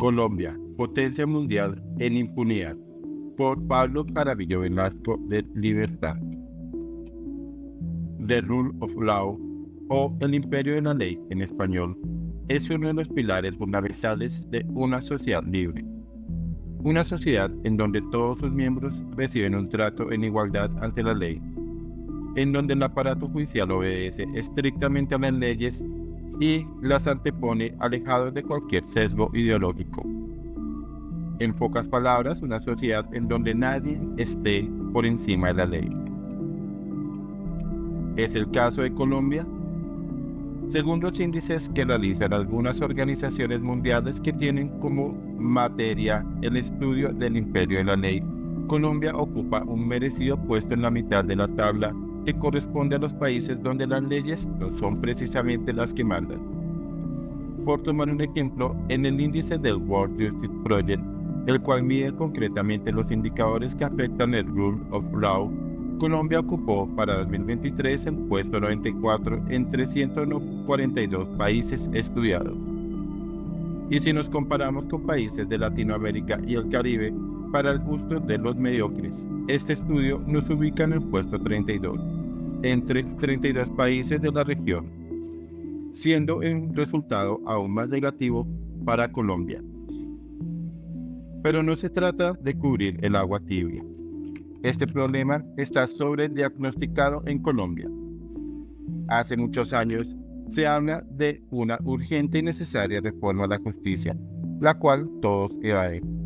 Colombia, potencia mundial en impunidad. Por Pablo Carabillo Velasco de Libertad. The Rule of Law o el imperio de la ley en español es uno de los pilares fundamentales de una sociedad libre. Una sociedad en donde todos sus miembros reciben un trato en igualdad ante la ley, en donde el aparato judicial obedece estrictamente a las leyes y las antepone alejados de cualquier sesgo ideológico. En pocas palabras, una sociedad en donde nadie esté por encima de la ley. ¿Es el caso de Colombia? Según los índices que realizan algunas organizaciones mundiales que tienen como materia el estudio del imperio de la ley, Colombia ocupa un merecido puesto en la mitad de la tabla que corresponde a los países donde las leyes no son precisamente las que mandan. Por tomar un ejemplo, en el índice del World Justice Project, el cual mide concretamente los indicadores que afectan el Rule of Law, Colombia ocupó para 2023 el puesto 94 en 342 países estudiados. Y si nos comparamos con países de Latinoamérica y el Caribe, para el gusto de los mediocres, este estudio nos ubica en el puesto 32, entre 32 países de la región, siendo un resultado aún más negativo para Colombia. Pero no se trata de cubrir el agua tibia. Este problema está sobrediagnosticado en Colombia. Hace muchos años se habla de una urgente y necesaria reforma a la justicia, la cual todos evaden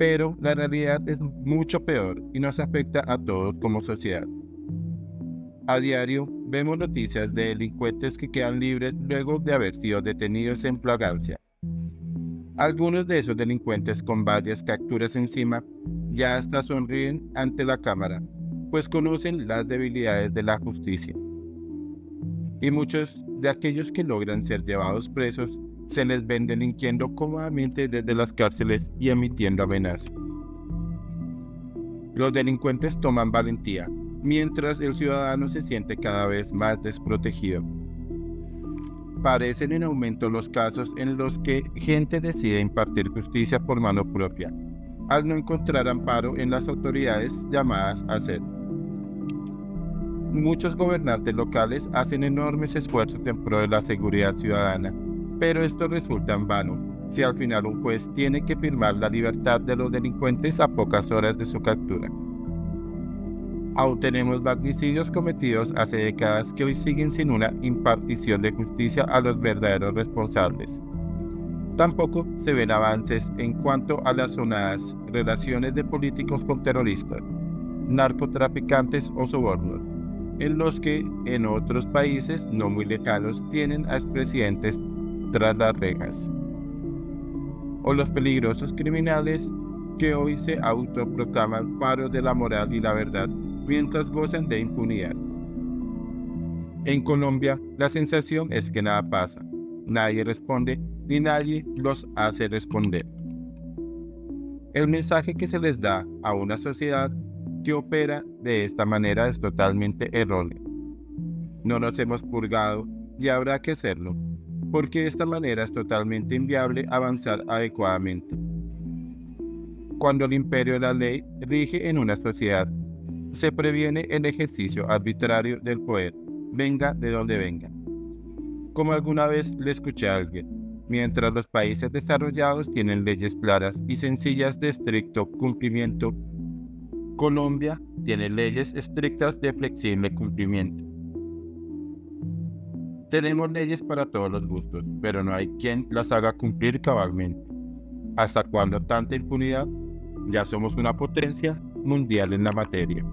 pero la realidad es mucho peor y nos afecta a todos como sociedad. A diario vemos noticias de delincuentes que quedan libres luego de haber sido detenidos en flagancia. Algunos de esos delincuentes con varias capturas encima ya hasta sonríen ante la cámara, pues conocen las debilidades de la justicia. Y muchos de aquellos que logran ser llevados presos se les ven delinquiendo cómodamente desde las cárceles y emitiendo amenazas. Los delincuentes toman valentía, mientras el ciudadano se siente cada vez más desprotegido. Parecen en aumento los casos en los que gente decide impartir justicia por mano propia, al no encontrar amparo en las autoridades llamadas a hacer. Muchos gobernantes locales hacen enormes esfuerzos en pro de la seguridad ciudadana, pero esto resulta en vano si al final un juez tiene que firmar la libertad de los delincuentes a pocas horas de su captura. Aún tenemos magnicidios cometidos hace décadas que hoy siguen sin una impartición de justicia a los verdaderos responsables. Tampoco se ven avances en cuanto a las sonadas relaciones de políticos con terroristas, narcotraficantes o sobornos, en los que en otros países no muy lejanos tienen a expresidentes tras las rejas. O los peligrosos criminales que hoy se autoproclaman paros de la moral y la verdad mientras gozan de impunidad. En Colombia, la sensación es que nada pasa, nadie responde ni nadie los hace responder. El mensaje que se les da a una sociedad que opera de esta manera es totalmente erróneo. No nos hemos purgado y habrá que hacerlo porque de esta manera es totalmente inviable avanzar adecuadamente. Cuando el imperio de la ley rige en una sociedad, se previene el ejercicio arbitrario del poder, venga de donde venga. Como alguna vez le escuché a alguien, mientras los países desarrollados tienen leyes claras y sencillas de estricto cumplimiento, Colombia tiene leyes estrictas de flexible cumplimiento. Tenemos leyes para todos los gustos, pero no hay quien las haga cumplir cabalmente. ¿Hasta cuándo tanta impunidad? Ya somos una potencia mundial en la materia.